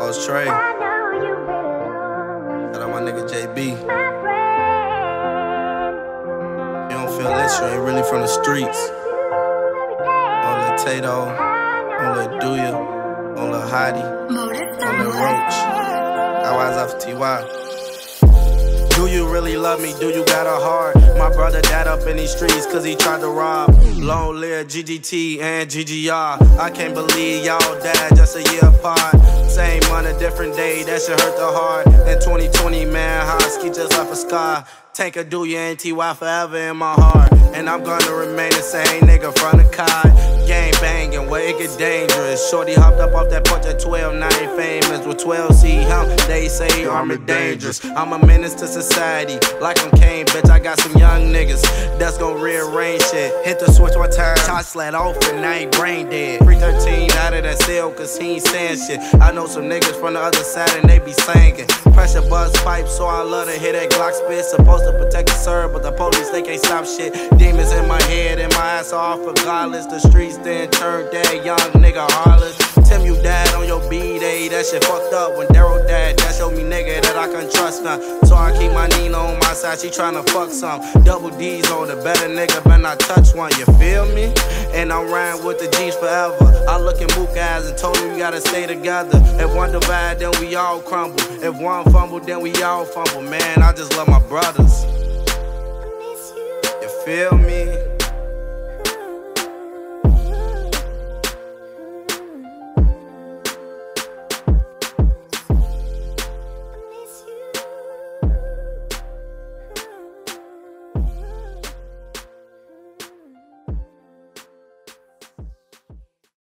Oh, Trey. Shout out my nigga JB. You don't feel this, you ain't really from the streets. On Lil Tato, on Lil Duya, on Lil Hottie, on Lil Roach. I was off TY. You really love me? Do you got a heart? My brother died up in these streets cause he tried to rob. Long live GGT and GGR. I can't believe y'all died just a year apart. Same on a different day, that shit hurt the heart. In 2020, man, Hosky just left a scar. Tank a do you and TY forever in my heart. And I'm gonna remain the same nigga from the car it get dangerous. Shorty hopped up off that punch at 12, now ain't famous. With 12 see him, they say army dangerous. I'm a menace to society, like I'm Caine, bitch. I got some young niggas that's gon' rearrange shit. Hit the switch one time, shots let off and I ain't brain dead. 313 out of that cell, cause he ain't saying shit. I know some niggas from the other side and they be singing. Pressure buzz pipe, so I love to hit that Glock spit. Supposed to protect the sir, but the police they can't stop shit. Demons in my ass off regardless. The streets then turned that young nigga. Tell me you died on your B-day, that shit fucked up. When Daryl died, that showed me nigga that I can trust now. So I keep my Nina on my side, she tryna fuck some. Double D's on the better nigga, but not touch one, you feel me? And I'm riding with the G's forever. I look at Mook eyes and told him we gotta stay together. If one divide, then we all crumble. If one fumble, then we all fumble. Man, I just love my brothers. You feel me?